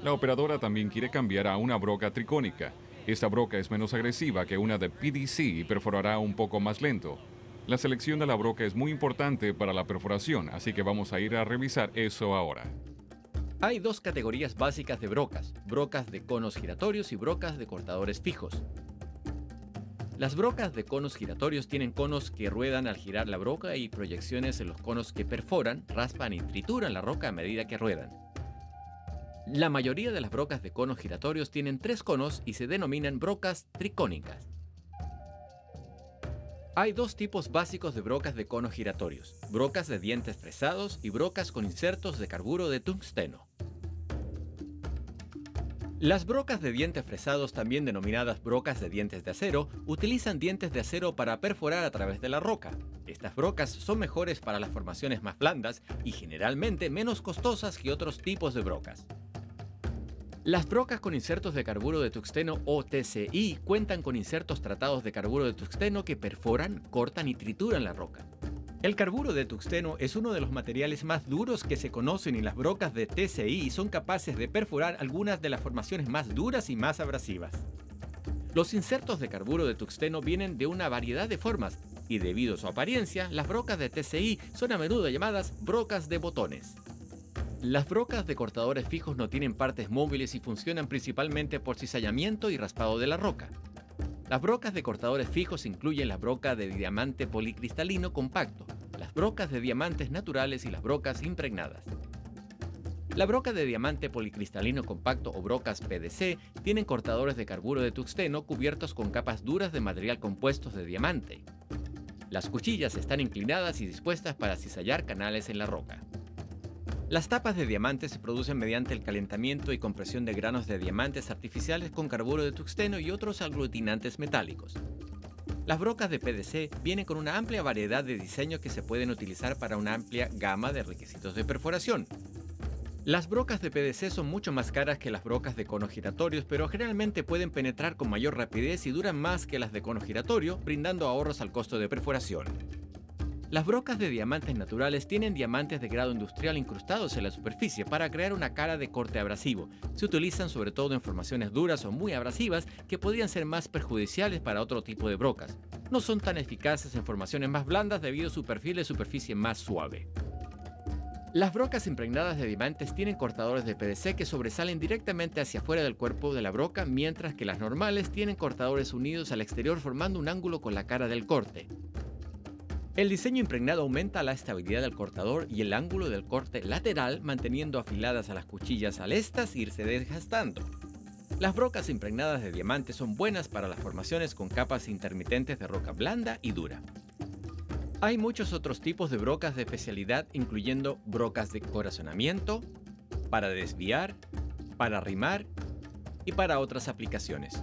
La operadora también quiere cambiar a una broca tricónica. Esta broca es menos agresiva que una de PDC y perforará un poco más lento. La selección de la broca es muy importante para la perforación, así que vamos a ir a revisar eso ahora. Hay dos categorías básicas de brocas, brocas de conos giratorios y brocas de cortadores fijos. Las brocas de conos giratorios tienen conos que ruedan al girar la broca y proyecciones en los conos que perforan, raspan y trituran la roca a medida que ruedan. La mayoría de las brocas de conos giratorios tienen tres conos y se denominan brocas tricónicas. Hay dos tipos básicos de brocas de conos giratorios, brocas de dientes fresados y brocas con insertos de carburo de tungsteno. Las brocas de dientes fresados, también denominadas brocas de dientes de acero, utilizan dientes de acero para perforar a través de la roca. Estas brocas son mejores para las formaciones más blandas y generalmente menos costosas que otros tipos de brocas. Las brocas con insertos de carburo de tuxteno o TCI cuentan con insertos tratados de carburo de tuxteno que perforan, cortan y trituran la roca. El carburo de tuxteno es uno de los materiales más duros que se conocen y las brocas de TCI son capaces de perforar algunas de las formaciones más duras y más abrasivas. Los insertos de carburo de tuxteno vienen de una variedad de formas y debido a su apariencia, las brocas de TCI son a menudo llamadas brocas de botones. Las brocas de cortadores fijos no tienen partes móviles y funcionan principalmente por cizallamiento y raspado de la roca. Las brocas de cortadores fijos incluyen la broca de diamante policristalino compacto, las brocas de diamantes naturales y las brocas impregnadas. La broca de diamante policristalino compacto o brocas PDC tienen cortadores de carburo de tuxteno cubiertos con capas duras de material compuestos de diamante. Las cuchillas están inclinadas y dispuestas para cizallar canales en la roca. Las tapas de diamantes se producen mediante el calentamiento y compresión de granos de diamantes artificiales con carburo de tuxteno y otros aglutinantes metálicos. Las brocas de PDC vienen con una amplia variedad de diseños que se pueden utilizar para una amplia gama de requisitos de perforación. Las brocas de PDC son mucho más caras que las brocas de conos giratorios, pero generalmente pueden penetrar con mayor rapidez y duran más que las de cono giratorio, brindando ahorros al costo de perforación. Las brocas de diamantes naturales tienen diamantes de grado industrial incrustados en la superficie para crear una cara de corte abrasivo. Se utilizan sobre todo en formaciones duras o muy abrasivas que podrían ser más perjudiciales para otro tipo de brocas. No son tan eficaces en formaciones más blandas debido a su perfil de superficie más suave. Las brocas impregnadas de diamantes tienen cortadores de PDC que sobresalen directamente hacia afuera del cuerpo de la broca, mientras que las normales tienen cortadores unidos al exterior formando un ángulo con la cara del corte. El diseño impregnado aumenta la estabilidad del cortador y el ángulo del corte lateral, manteniendo afiladas a las cuchillas al estas irse desgastando. Las brocas impregnadas de diamante son buenas para las formaciones con capas intermitentes de roca blanda y dura. Hay muchos otros tipos de brocas de especialidad, incluyendo brocas de corazonamiento, para desviar, para rimar y para otras aplicaciones.